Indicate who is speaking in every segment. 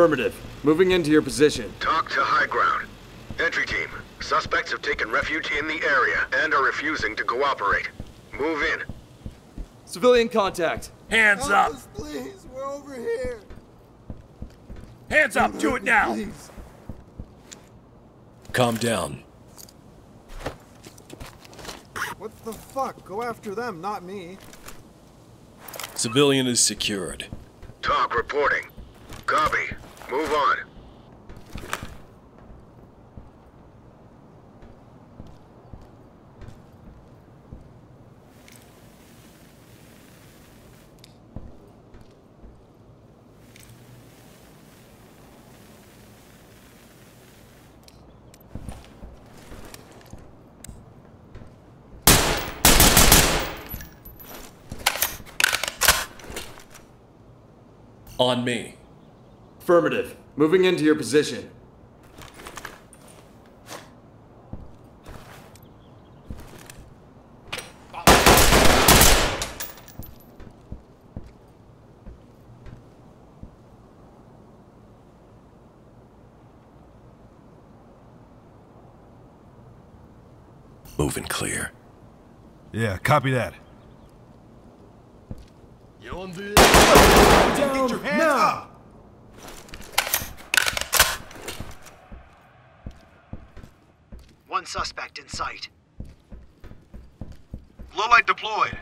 Speaker 1: Affirmative. Moving into your position.
Speaker 2: TOC to high ground. Entry team. Suspects have taken refuge in the area and are refusing to cooperate. Move in.
Speaker 1: Civilian contact.
Speaker 3: Hands up!
Speaker 4: Us, please, we're over here.
Speaker 3: Hands up! Do it now!
Speaker 4: Please.
Speaker 5: Calm down.
Speaker 4: What the fuck? Go after them, not me.
Speaker 5: Civilian is secured.
Speaker 2: TOC reporting. Copy. Move on.
Speaker 5: On me.
Speaker 1: Affirmative. Moving into your position.
Speaker 5: Moving clear.
Speaker 6: Yeah, copy that.
Speaker 4: Down now!
Speaker 7: One suspect in sight.
Speaker 2: Low light deployed.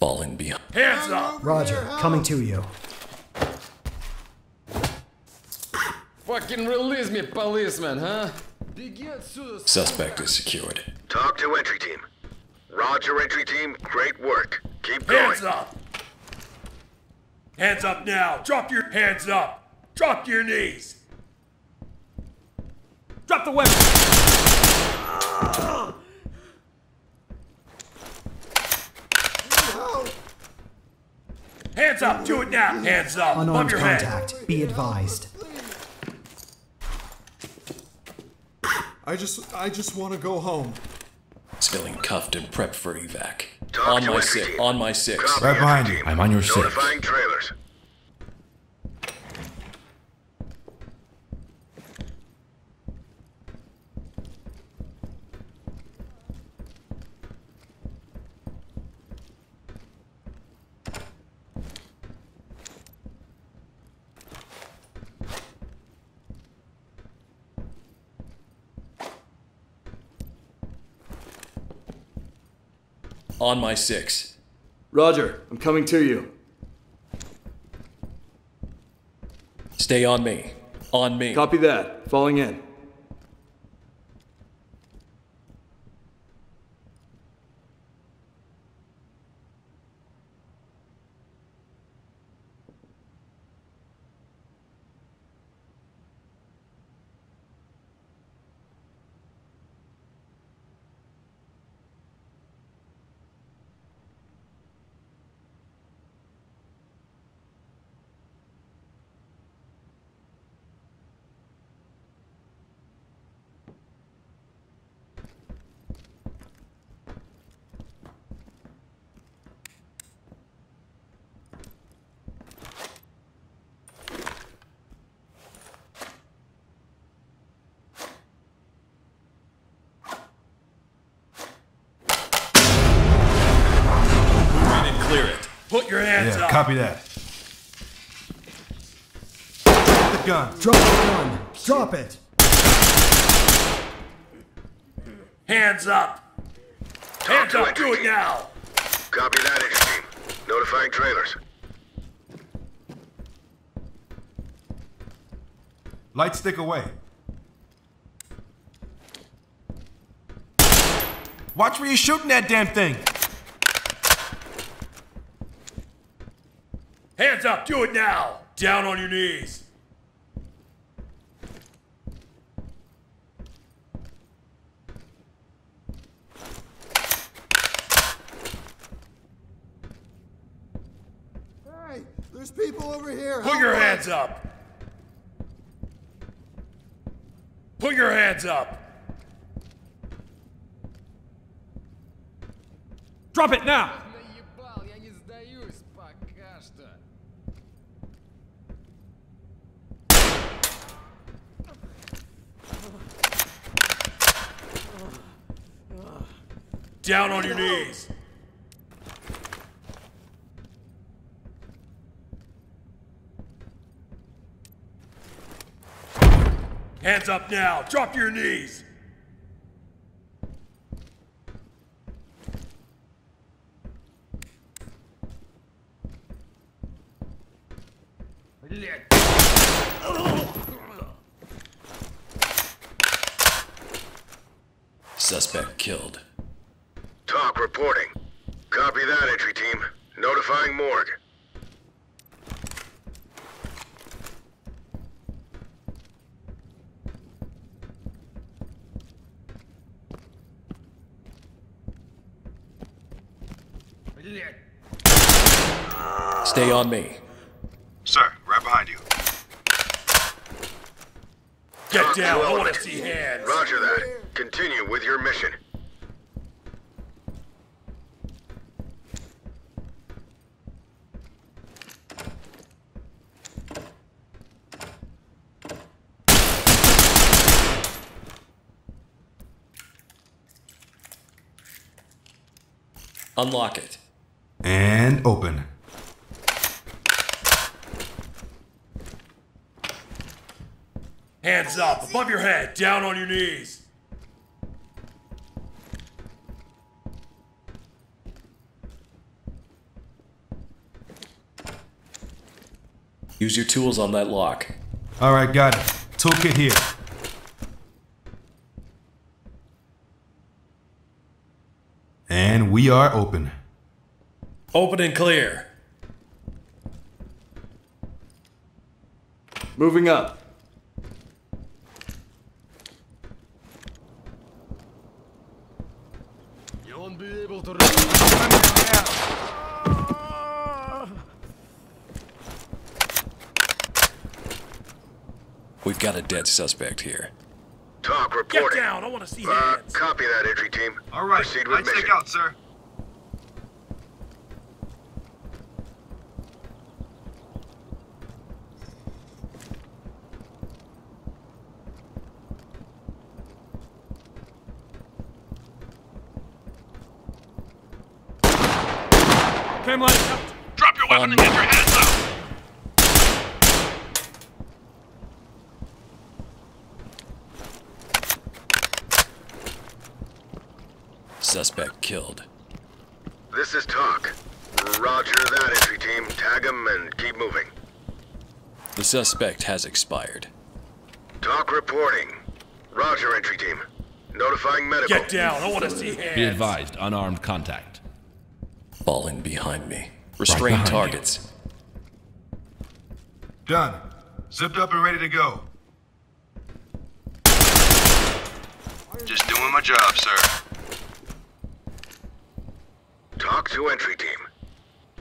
Speaker 5: Falling behind.
Speaker 3: Hands up!
Speaker 8: Roger, coming to you.
Speaker 9: Fucking release me, policeman, huh?
Speaker 5: Suspect is secured.
Speaker 2: TOC to entry team. Roger, entry team. Great work. Keep going.
Speaker 3: Hands up! Hands up now! Drop your hands up! Drop your knees! Drop the weapon! Hands up! Do it now! Hands up! Above
Speaker 8: Unarmed
Speaker 3: your head!
Speaker 8: contact. Be advised.
Speaker 4: I just, I just want to go home.
Speaker 5: Civilian cuffed and prepped for evac.
Speaker 2: Talk
Speaker 5: On my six. On my six.
Speaker 2: Copy,
Speaker 6: Right behind you. I'm on your six.
Speaker 2: Notifying trailers.
Speaker 5: On my six.
Speaker 1: Roger. I'm coming to you.
Speaker 5: Stay on me. On me.
Speaker 1: Copy that. Falling in.
Speaker 5: Move in and clear it.
Speaker 3: Put your hands
Speaker 6: Yeah,
Speaker 3: up!
Speaker 6: copy that. Get the gun.
Speaker 8: Drop the gun. Drop it.
Speaker 3: Hands up! Hands
Speaker 2: to
Speaker 3: up! Do it now!
Speaker 2: Copy that, entry team. Notifying trailers.
Speaker 6: Light stick away. Watch where you're shooting that damn thing.
Speaker 3: Hands up! Do it now! Down on your knees!
Speaker 4: Hey, there's people over here.
Speaker 3: Put
Speaker 4: Help
Speaker 3: your
Speaker 4: us.
Speaker 3: hands up! Put your hands up! Drop it now! Down on your knees! Hands up now! Drop your knees!
Speaker 5: Suspect killed.
Speaker 2: TOC reporting. Copy that, entry team. Notifying morgue.
Speaker 5: Stay on me.
Speaker 6: Sir, right behind you.
Speaker 3: Get
Speaker 2: Talk
Speaker 3: down! I want to see hands!
Speaker 2: Roger that. Continue with your mission.
Speaker 5: Unlock it.
Speaker 6: And open.
Speaker 3: Hands up! Above your head! Down on your knees!
Speaker 5: Use your tools on that lock.
Speaker 6: All right, got it. Toolkit here. And we are open.
Speaker 5: Open and clear.
Speaker 1: Moving up.
Speaker 9: You won't be able to...
Speaker 5: We've got a dead suspect here.
Speaker 3: TOC
Speaker 2: reporting.
Speaker 3: Get down! I want to see
Speaker 2: uh,
Speaker 3: hands.
Speaker 2: Copy that, entry team.
Speaker 6: All right.
Speaker 2: Proceed with
Speaker 6: I
Speaker 2: mission.
Speaker 6: take out, sir.
Speaker 3: Cam line out!
Speaker 10: Drop your weapon and get your hands up!
Speaker 5: Suspect killed.
Speaker 2: This is TOC. Roger that, entry team. Tag him and keep moving.
Speaker 5: The suspect has expired.
Speaker 2: TOC reporting. Roger, entry team. Notifying medical.
Speaker 3: Get down! I want to see hands!
Speaker 10: Be advised, unarmed contact.
Speaker 5: Falling behind me. Restrain
Speaker 10: behind you.
Speaker 5: targets.
Speaker 6: Done. Zipped up and ready to go.
Speaker 2: Just doing my job, sir. TOC to entry team.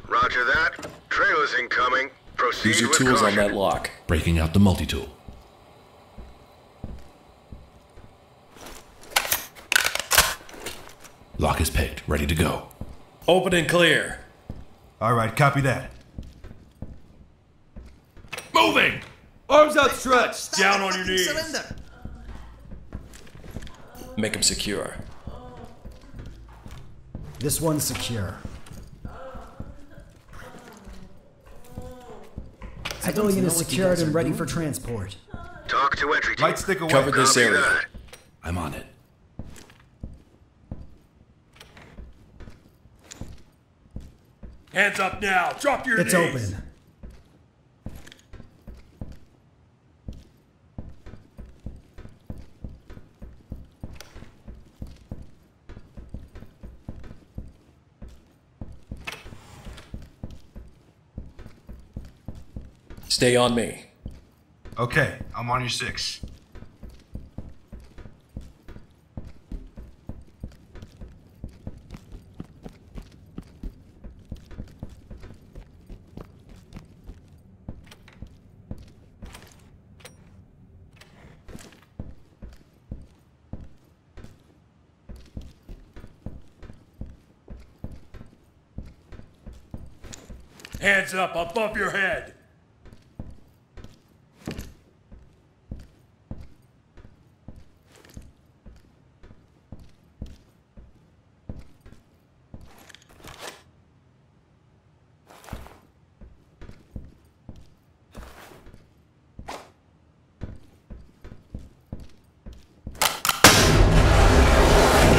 Speaker 2: Roger that. Trailers incoming. Proceed
Speaker 5: Use your
Speaker 2: with
Speaker 5: tools on that lock.
Speaker 10: Breaking out the multi-tool. Lock is picked, ready to go.
Speaker 5: Open and clear.
Speaker 6: All right, copy that.
Speaker 10: Moving!
Speaker 1: Arms outstretched!
Speaker 3: Down on your knees!
Speaker 5: Make him secure.
Speaker 8: This one's secure. Civilian is secured and ready for transport.
Speaker 2: TOC to entry team.
Speaker 6: Light stick away.
Speaker 5: Cover this area.
Speaker 10: I'm on it.
Speaker 3: Hands up now! Drop your
Speaker 8: It's
Speaker 3: knees!
Speaker 8: open.
Speaker 5: Stay on me.
Speaker 6: Okay, I'm on your six.
Speaker 3: Hands up above your head.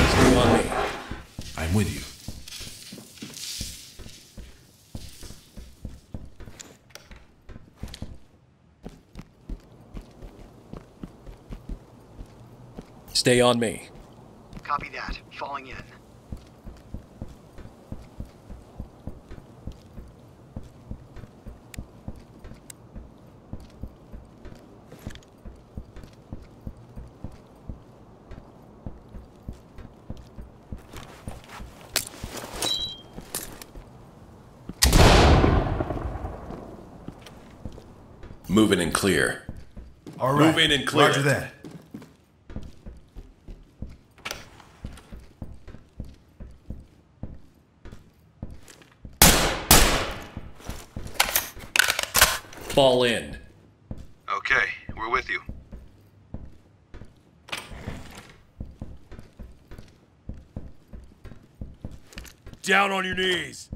Speaker 5: Stay on me.
Speaker 10: I'm with you.
Speaker 5: Stay on me.
Speaker 7: Copy that. Falling in.
Speaker 10: Moving and clear.
Speaker 6: All right.
Speaker 3: Move in and clear
Speaker 6: Roger that.
Speaker 5: Fall in.
Speaker 6: Okay, we're with you.
Speaker 3: Down on your knees.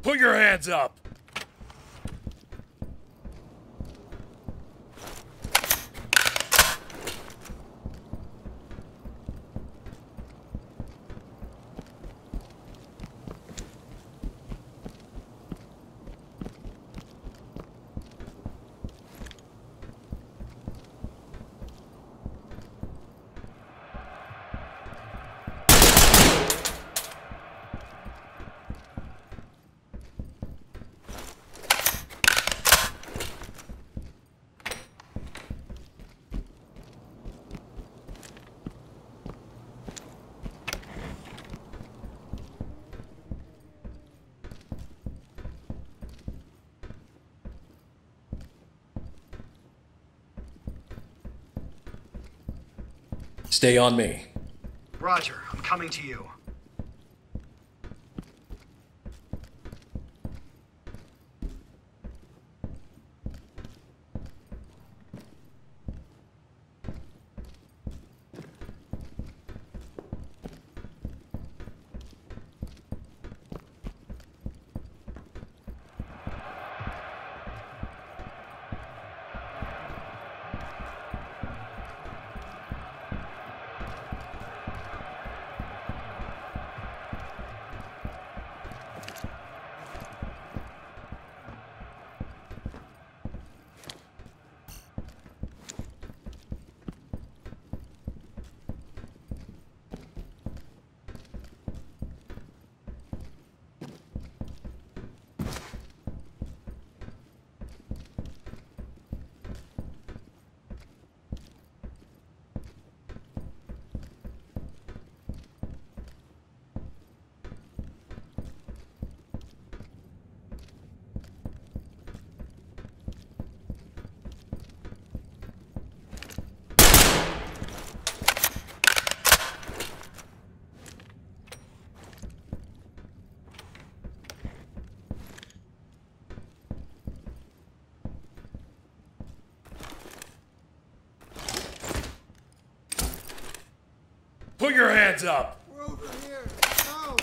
Speaker 3: Put your hands up.
Speaker 5: Stay on me.
Speaker 7: Roger, I'm coming to you.
Speaker 3: Put your hands up.
Speaker 4: We're over here. No.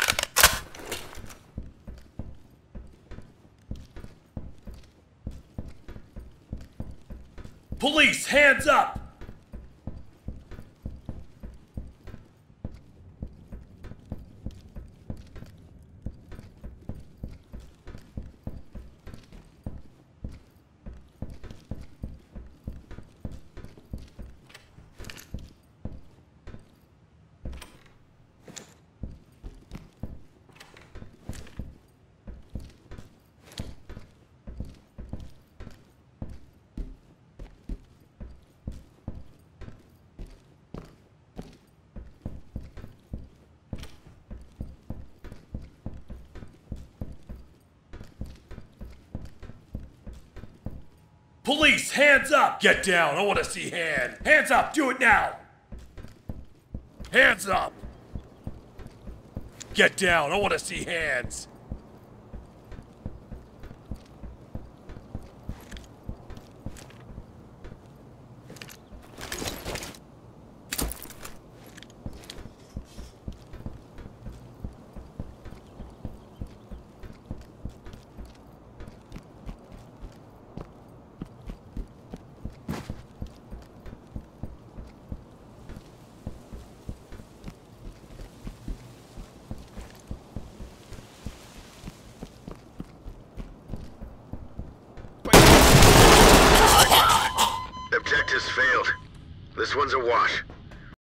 Speaker 3: Police, hands up. Police, hands up! Get down, I wanna see hand. Hands up, do it now! Hands up! Get down, I wanna see hands!
Speaker 2: This one's a wash.